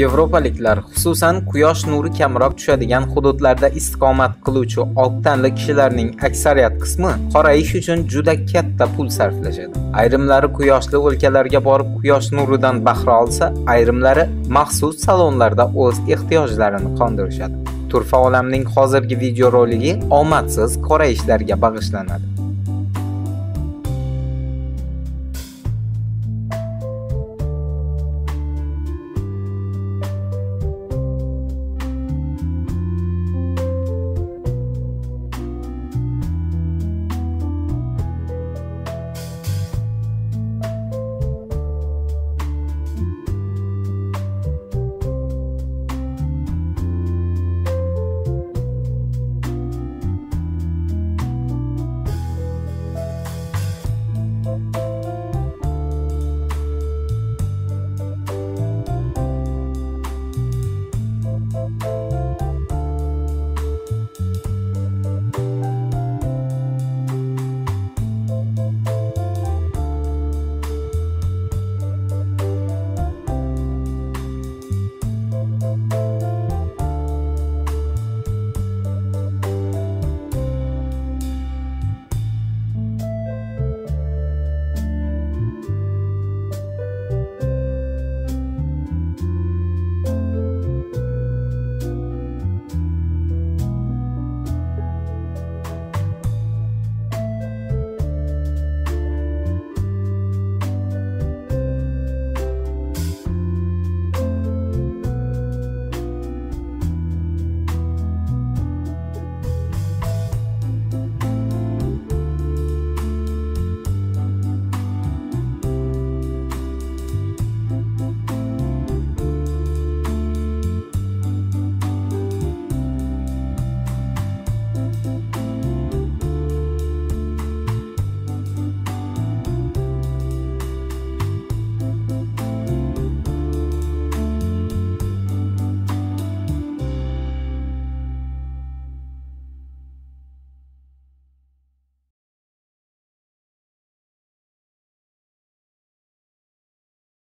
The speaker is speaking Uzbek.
Yevropaliklar, xususan quyosh nuri kamroq tushadigan hududlarda istiqomat qiluvchi oq tanli kishilarning aksariyat qismi qorayish uchun juda katta pul sarflashadi. Ayrimlari quyoshli o'lkalarga borib quyosh nuridan bahra olsa, ayrimlari maxsus salonlarda o'z ehtiyojlarini qondirishadi. Turfa olamning hozirgi videoroligi omadsiz qorayishlarga bag'ishlanadi.